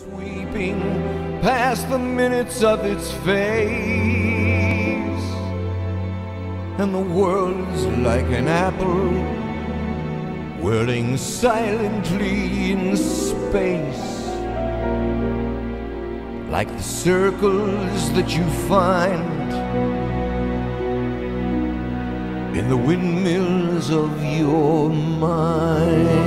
Sweeping past the minutes of its face, and the world's like an apple whirling silently in space, like the circles that you find in the windmills of your mind.